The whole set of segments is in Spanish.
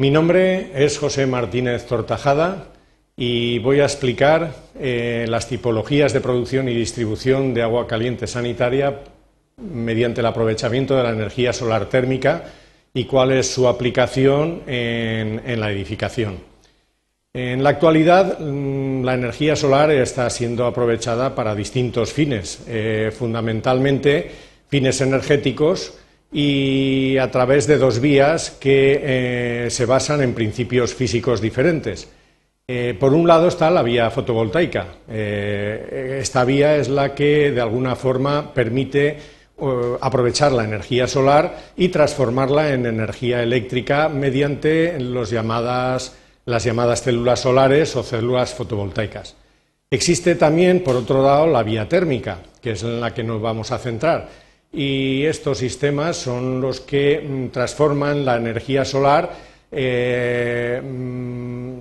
Mi nombre es José Martínez Tortajada y voy a explicar eh, las tipologías de producción y distribución de agua caliente sanitaria mediante el aprovechamiento de la energía solar térmica y cuál es su aplicación en, la edificación. En la actualidad, mm, la energía solar está siendo aprovechada para distintos fines, eh, fundamentalmente fines energéticos y a través de dos vías que eh, se basan en principios físicos diferentes. Eh, por un lado está la vía fotovoltaica. esta vía es la que de alguna forma permite aprovechar la energía solar y transformarla en energía eléctrica mediante las llamadas células solares o células fotovoltaicas. Existe también, por otro lado, la vía térmica, que es en la que nos vamos a centrar. Y estos sistemas son los que mm, transforman la energía solar eh, mm,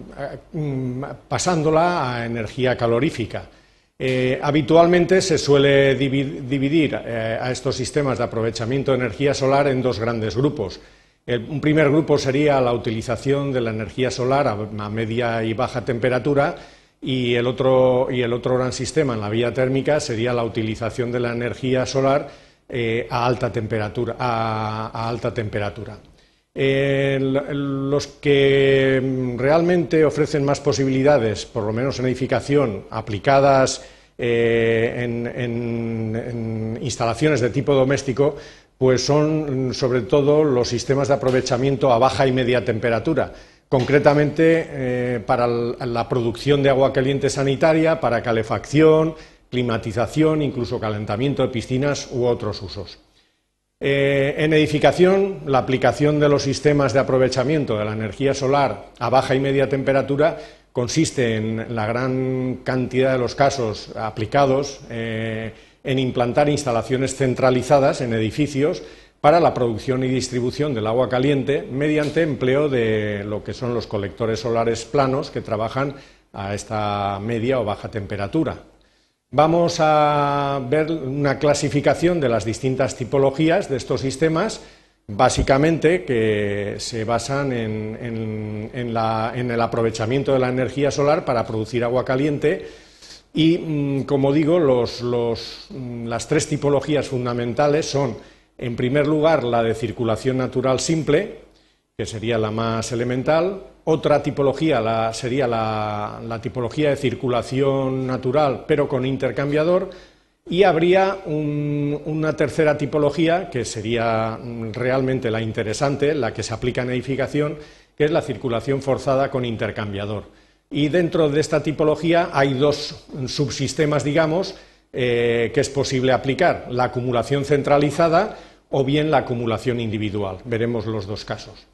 mm, pasándola a energía calorífica. Eh, habitualmente se suele dividir eh, a estos sistemas de aprovechamiento de energía solar en dos grandes grupos. un primer grupo sería la utilización de la energía solar a, media y baja temperatura y el, otro, gran sistema en la vía térmica sería la utilización de la energía solar eh, a alta temperatura. A, alta temperatura. los que realmente ofrecen más posibilidades, por lo menos en edificación, aplicadas eh, en, instalaciones de tipo doméstico, pues son sobre todo los sistemas de aprovechamiento a baja y media temperatura, concretamente eh, para la producción de agua caliente sanitaria, para calefacción, climatización, incluso calentamiento de piscinas u otros usos. Eh, en edificación, la aplicación de los sistemas de aprovechamiento de la energía solar a baja y media temperatura consiste en la gran cantidad de los casos aplicados eh, en implantar instalaciones centralizadas en edificios para la producción y distribución del agua caliente mediante empleo de lo que son los colectores solares planos que trabajan a esta media o baja temperatura. Vamos a ver una clasificación de las distintas tipologías de estos sistemas básicamente que se basan en, el aprovechamiento de la energía solar para producir agua caliente. Y, mm, como digo, mm, las tres tipologías fundamentales son, en primer lugar, la de circulación natural simple, que sería la más elemental, otra tipología sería la tipología de circulación natural, pero con intercambiador, y habría una tercera tipología, que sería realmente la interesante, la que se aplica en edificación, que es la circulación forzada con intercambiador. Y dentro de esta tipología hay dos subsistemas, digamos, eh, que es posible aplicar, la acumulación centralizada o bien la acumulación individual. Veremos los dos casos.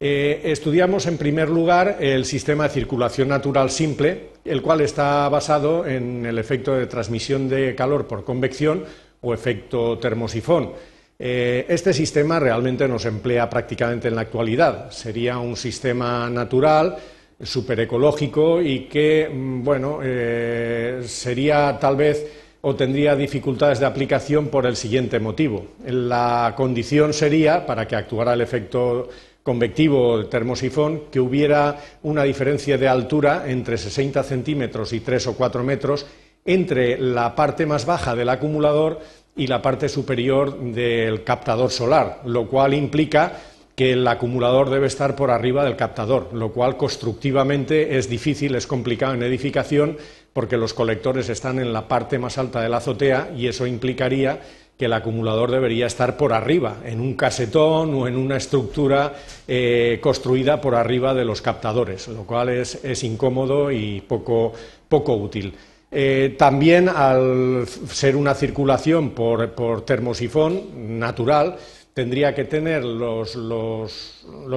Eh, estudiamos en primer lugar el sistema de circulación natural simple, el cual está basado en el efecto de transmisión de calor por convección o efecto termosifón. Eh, este sistema realmente nos emplea prácticamente en la actualidad. Sería un sistema natural, superecológico y que, mm, bueno, eh, sería tal vez o tendría dificultades de aplicación por el siguiente motivo. La condición sería, para que actuara el efecto convectivo termosifón que hubiera una diferencia de altura entre 60 centímetros y 3 o 4 metros entre la parte más baja del acumulador y la parte superior del captador solar, lo cual implica que el acumulador debe estar por arriba del captador, lo cual constructivamente es difícil, es complicado en edificación porque los colectores están en la parte más alta de la azotea y eso implicaría que el acumulador debería estar por arriba, en un casetón o en una estructura eh, construida por arriba de los captadores, lo cual es, incómodo y poco, útil. Eh, también, al ser una circulación por, termosifón natural, tendría que tener los,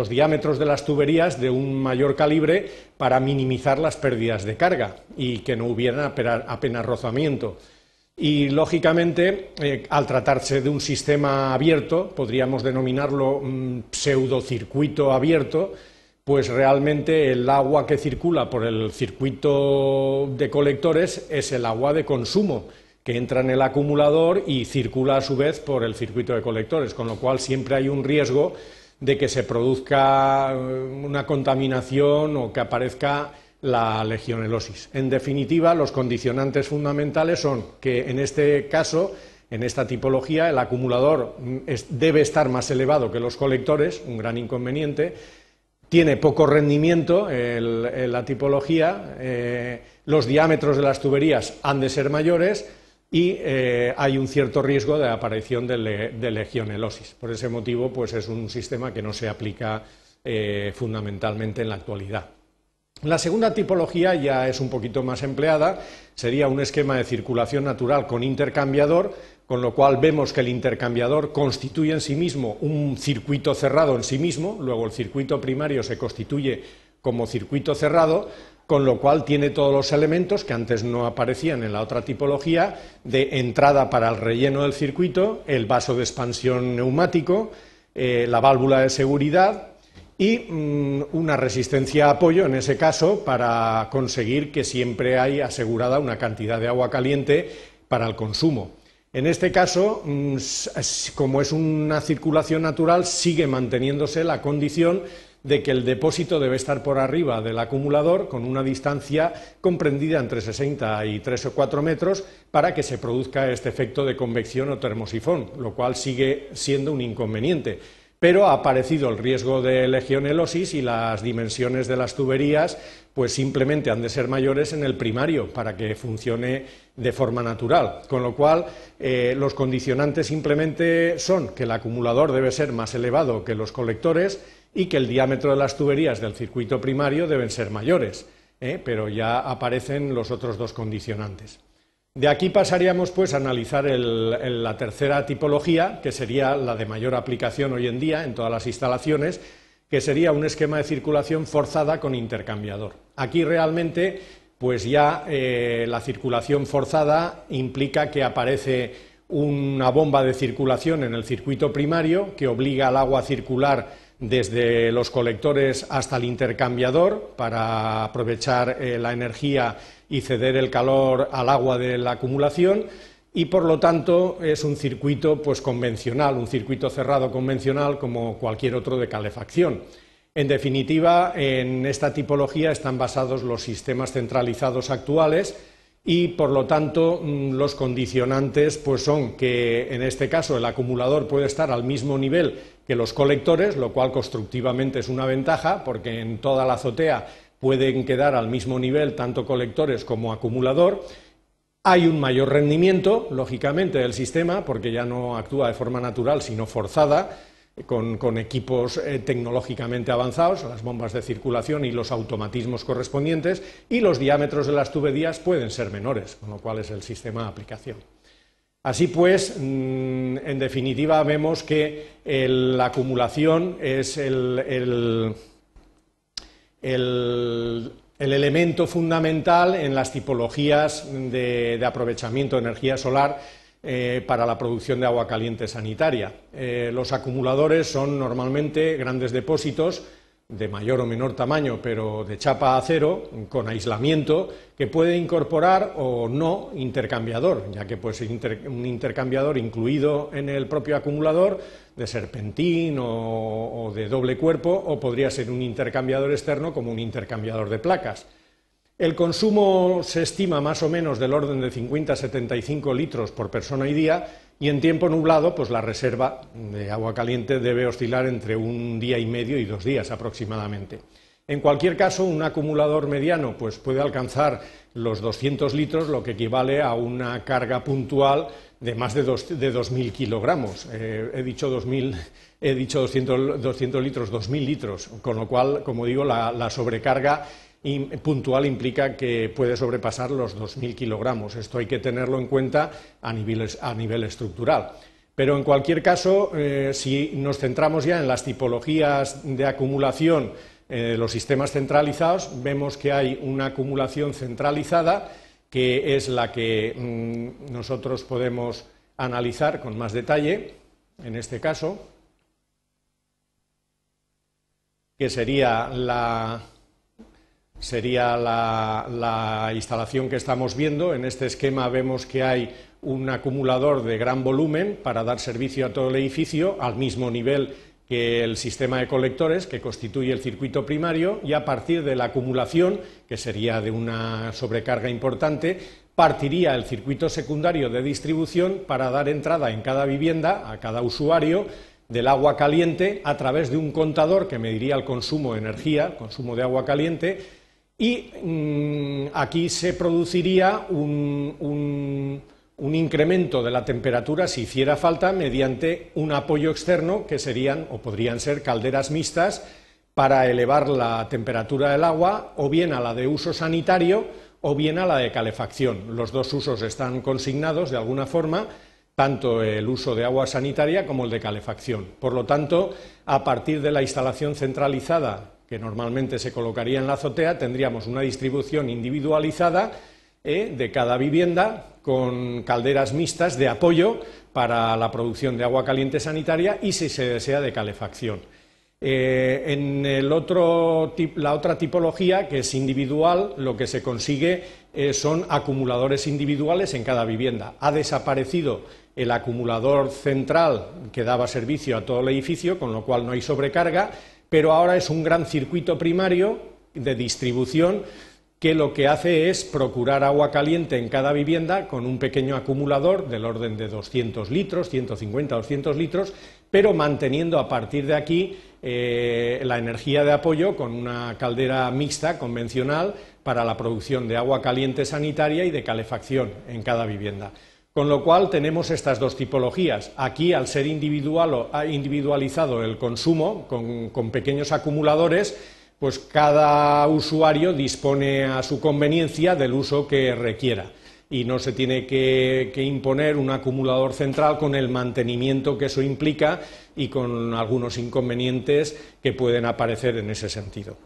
diámetros de las tuberías de un mayor calibre para minimizar las pérdidas de carga y que no hubiera apenas rozamiento. Y, lógicamente, eh, al tratarse de un sistema abierto, podríamos denominarlo un pseudocircuito abierto, pues realmente el agua que circula por el circuito de colectores es el agua de consumo que entra en el acumulador y circula a su vez por el circuito de colectores, con lo cual siempre hay un riesgo de que se produzca eh, una contaminación o que aparezca la legionelosis. En definitiva, los condicionantes fundamentales son que en este caso, en esta tipología, el acumulador debe estar más elevado que los colectores, un gran inconveniente, tiene poco rendimiento la tipología, eh, los diámetros de las tuberías han de ser mayores y eh, hay un cierto riesgo de aparición de, legionelosis. Por ese motivo, pues es un sistema que no se aplica eh, fundamentalmente en la actualidad. La segunda tipología ya es un poquito más empleada, sería un esquema de circulación natural con intercambiador, con lo cual vemos que el intercambiador constituye en sí mismo un circuito cerrado en sí mismo, luego el circuito primario se constituye como circuito cerrado, con lo cual tiene todos los elementos que antes no aparecían en la otra tipología de entrada para el relleno del circuito, el vaso de expansión neumático, eh, la válvula de seguridad y mm, una resistencia a apoyo, en ese caso, para conseguir que siempre hay asegurada una cantidad de agua caliente para el consumo. En este caso, mm, como es una circulación natural, sigue manteniéndose la condición de que el depósito debe estar por arriba del acumulador con una distancia comprendida entre 60 y 3 o 4 metros para que se produzca este efecto de convección o termosifón, lo cual sigue siendo un inconveniente. Pero ha aparecido el riesgo de legionelosis y las dimensiones de las tuberías pues simplemente han de ser mayores en el primario para que funcione de forma natural. Con lo cual, eh, los condicionantes simplemente son que el acumulador debe ser más elevado que los colectores y que el diámetro de las tuberías del circuito primario deben ser mayores, ¿eh? pero ya aparecen los otros dos condicionantes. De aquí pasaríamos pues a analizar la tercera tipología, que sería la de mayor aplicación hoy en día en todas las instalaciones, que sería un esquema de circulación forzada con intercambiador. Aquí realmente pues ya eh, la circulación forzada implica que aparece una bomba de circulación en el circuito primario que obliga al agua a circular desde los colectores hasta el intercambiador para aprovechar eh, la energía y ceder el calor al agua de la acumulación y por lo tanto es un circuito pues convencional, un circuito cerrado convencional como cualquier otro de calefacción. En definitiva, en esta tipología están basados los sistemas centralizados actuales y por lo tanto mm, los condicionantes pues son que en este caso el acumulador puede estar al mismo nivel que los colectores, lo cual constructivamente es una ventaja porque en toda la azotea pueden quedar al mismo nivel tanto colectores como acumulador. Hay un mayor rendimiento, lógicamente, del sistema porque ya no actúa de forma natural sino forzada con, equipos eh, tecnológicamente avanzados, las bombas de circulación y los automatismos correspondientes, y los diámetros de las tuberías pueden ser menores, con lo cual es el sistema de aplicación. Así pues, mm, en definitiva, vemos que la acumulación es el, elemento fundamental en las tipologías de aprovechamiento de energía solar eh, para la producción de agua caliente sanitaria. Eh, los acumuladores son normalmente grandes depósitos de mayor o menor tamaño, pero de chapa acero, con aislamiento, que puede incorporar o no intercambiador, ya que puede ser un intercambiador incluido en el propio acumulador de serpentín o de doble cuerpo, o podría ser un intercambiador externo como un intercambiador de placas. El consumo se estima más o menos del orden de 50 a 75 litros por persona y día y en tiempo nublado, pues la reserva de agua caliente debe oscilar entre un día y medio y dos días aproximadamente. En cualquier caso, un acumulador mediano pues puede alcanzar los 200 litros, lo que equivale a una carga puntual de más de, 2.000 kilogramos. Eh, he dicho 2.000, he dicho 200, 200 litros, 2.000 litros, con lo cual, como digo, la sobrecarga puntual implica que puede sobrepasar los 2.000 kilogramos. Esto hay que tenerlo en cuenta a nivel, estructural. Pero en cualquier caso, eh, si nos centramos ya en las tipologías de acumulación de eh, los sistemas centralizados, vemos que hay una acumulación centralizada que es la que mm, nosotros podemos analizar con más detalle, en este caso, que sería la sería la, instalación que estamos viendo. En este esquema vemos que hay un acumulador de gran volumen para dar servicio a todo el edificio al mismo nivel que el sistema de colectores que constituye el circuito primario y a partir de la acumulación, que sería de una sobrecarga importante, partiría el circuito secundario de distribución para dar entrada en cada vivienda, a cada usuario, del agua caliente a través de un contador que mediría el consumo de energía, consumo de agua caliente, y mm, aquí se produciría un un incremento de la temperatura si hiciera falta mediante un apoyo externo que serían o podrían ser calderas mixtas para elevar la temperatura del agua o bien a la de uso sanitario o bien a la de calefacción. Los dos usos están consignados de alguna forma, tanto el uso de agua sanitaria como el de calefacción. Por lo tanto, a partir de la instalación centralizada que normalmente se colocaría en la azotea, tendríamos una distribución individualizada eh, de cada vivienda con calderas mixtas de apoyo para la producción de agua caliente sanitaria y, si se desea, de calefacción. Eh, en la otra tipología, que es individual, lo que se consigue eh, son acumuladores individuales en cada vivienda. Ha desaparecido el acumulador central que daba servicio a todo el edificio, con lo cual no hay sobrecarga, pero ahora es un gran circuito primario de distribución que lo que hace es procurar agua caliente en cada vivienda con un pequeño acumulador del orden de 200 litros, 150, 200 litros, pero manteniendo a partir de aquí eh, la energía de apoyo con una caldera mixta convencional para la producción de agua caliente sanitaria y de calefacción en cada vivienda. Con lo cual tenemos estas dos tipologías. Aquí, al ser individual, individualizado el consumo con pequeños acumuladores, pues cada usuario dispone a su conveniencia del uso que requiera y no se tiene que, imponer un acumulador central con el mantenimiento que eso implica y con algunos inconvenientes que pueden aparecer en ese sentido.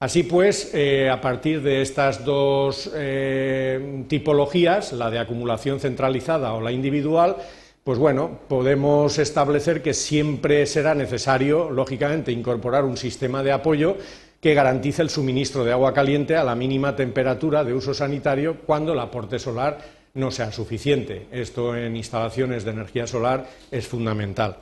Así pues, eh, a partir de estas dos eh, tipologías, la de acumulación centralizada o la individual, pues bueno, podemos establecer que siempre será necesario, lógicamente, incorporar un sistema de apoyo que garantice el suministro de agua caliente a la mínima temperatura de uso sanitario cuando el aporte solar no sea suficiente. Esto en instalaciones de energía solar es fundamental.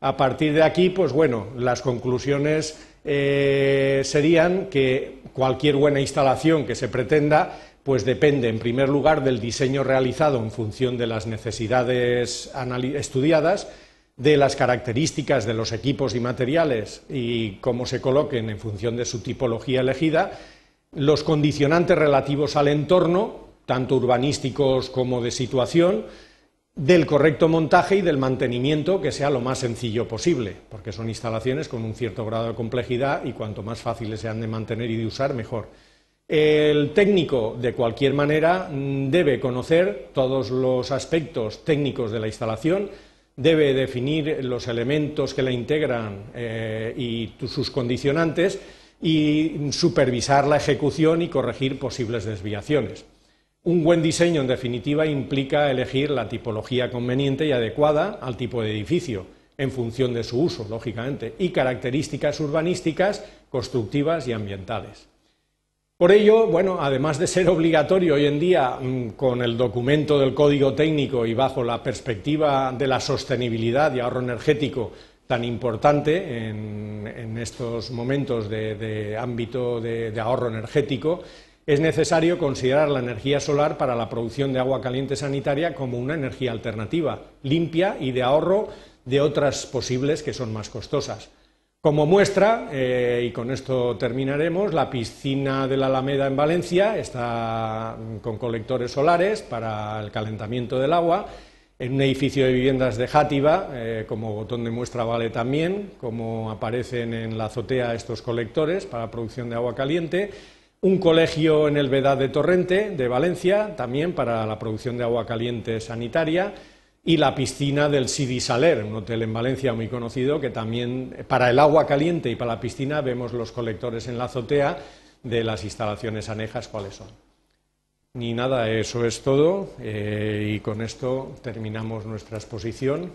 A partir de aquí, pues bueno, las conclusiones eh, serían que cualquier buena instalación que se pretenda, pues depende, en primer lugar, del diseño realizado en función de las necesidades estudiadas, de las características de los equipos y materiales y cómo se coloquen en función de su tipología elegida, los condicionantes relativos al entorno, tanto urbanísticos como de situación, del correcto montaje y del mantenimiento que sea lo más sencillo posible, porque son instalaciones con un cierto grado de complejidad y cuanto más fáciles sean de mantener y de usar, mejor. El técnico, de cualquier manera, debe conocer todos los aspectos técnicos de la instalación, debe definir los elementos que la integran eh, y sus condicionantes y supervisar la ejecución y corregir posibles desviaciones. Un buen diseño, en definitiva, implica elegir la tipología conveniente y adecuada al tipo de edificio, en función de su uso, lógicamente, y características urbanísticas, constructivas y ambientales. Por ello, bueno, además de ser obligatorio hoy en día mm, con el documento del código técnico y bajo la perspectiva de la sostenibilidad y ahorro energético tan importante en, estos momentos de, ámbito de, de ahorro energético, es necesario considerar la energía solar para la producción de agua caliente sanitaria como una energía alternativa, limpia y de ahorro de otras posibles que son más costosas. Como muestra, eh, y con esto terminaremos, la piscina de la Alameda en Valencia está con colectores solares para el calentamiento del agua. En un edificio de viviendas de Játiva, eh, como botón de muestra vale también, como aparecen en la azotea estos colectores para producción de agua caliente. Un colegio en el Vedad de Torrente, de Valencia, también para la producción de agua caliente sanitaria y la piscina del Sidi Saler, un hotel en Valencia muy conocido, que también para el agua caliente y para la piscina vemos los colectores en la azotea de las instalaciones anejas cuáles son. Ni nada, eso es todo eh, y con esto terminamos nuestra exposición.